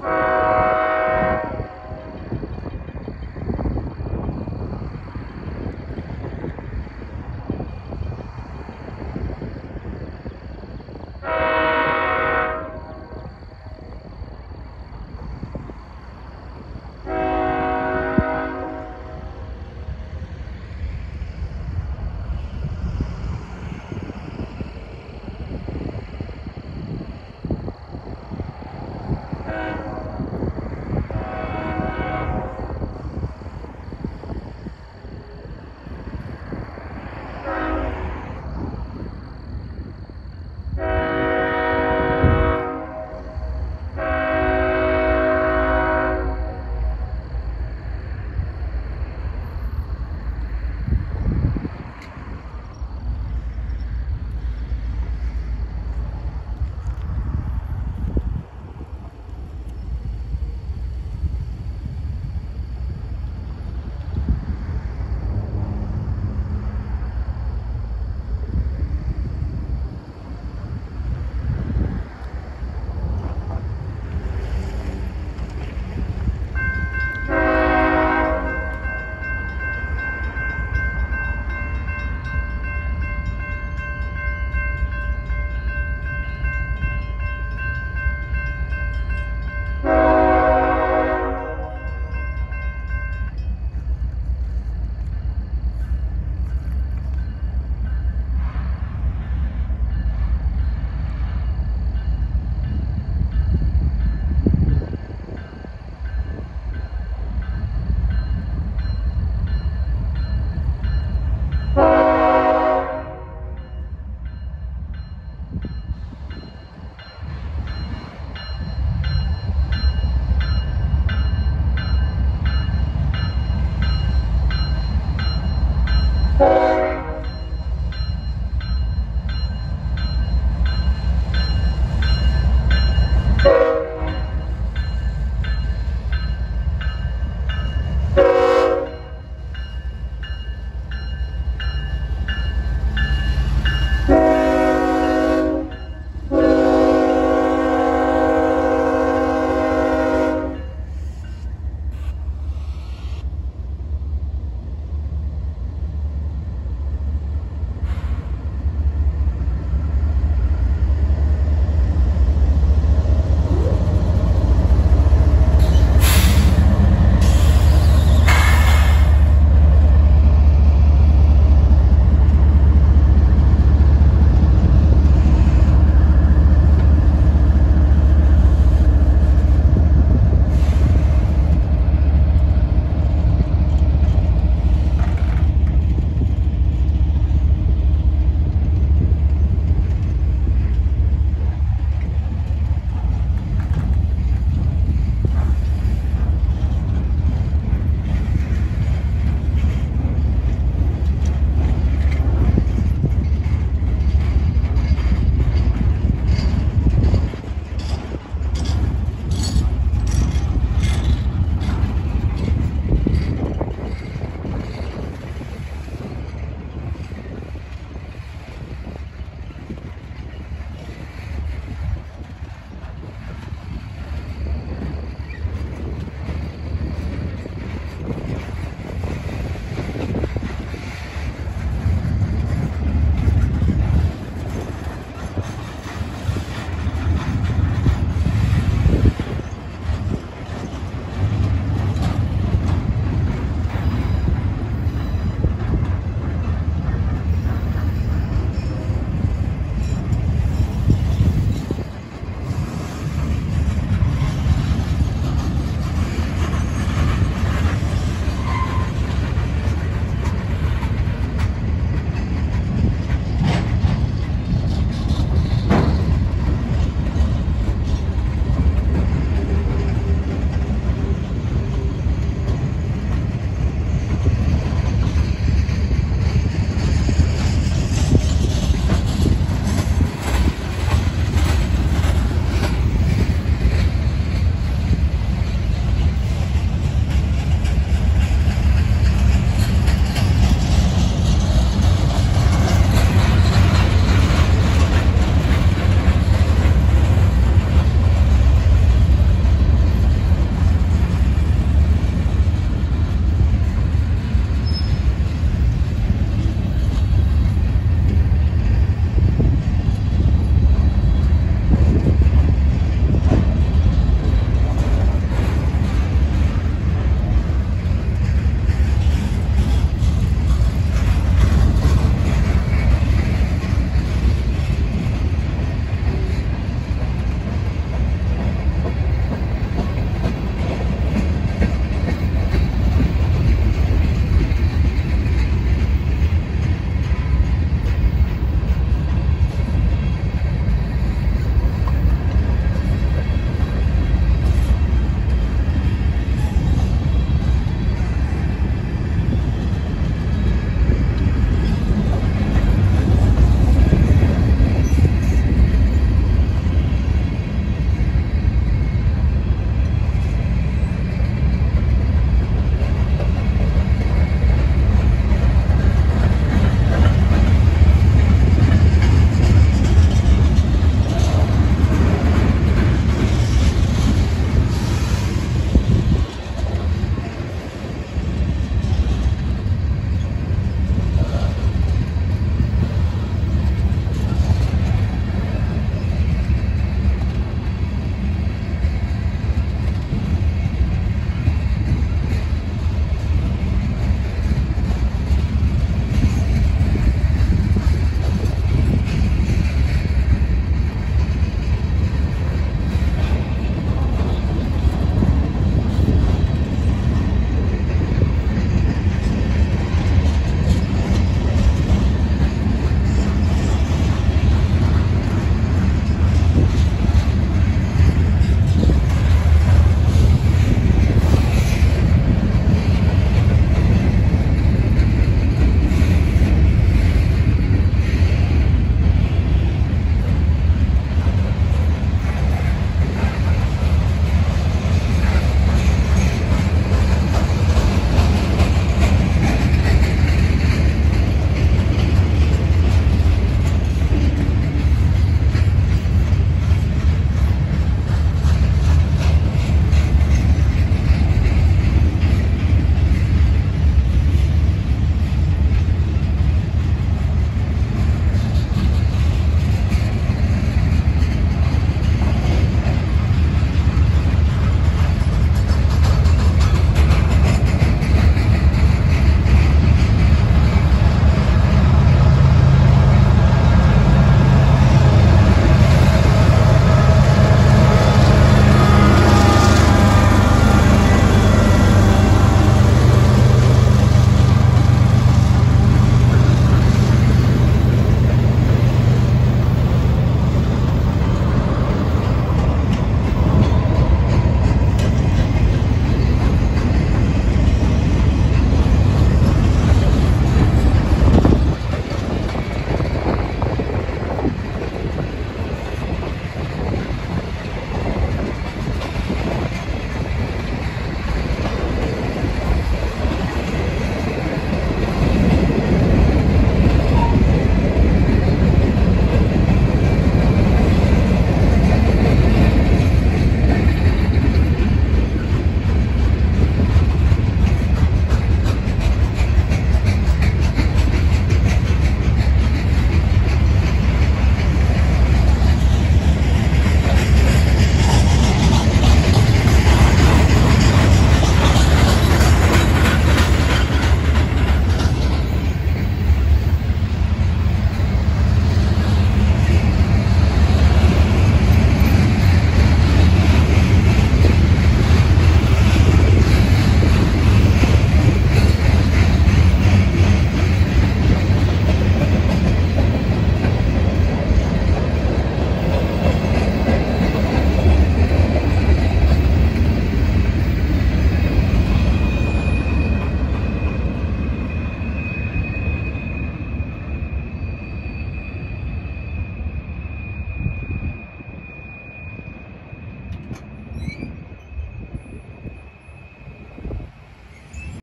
Bye.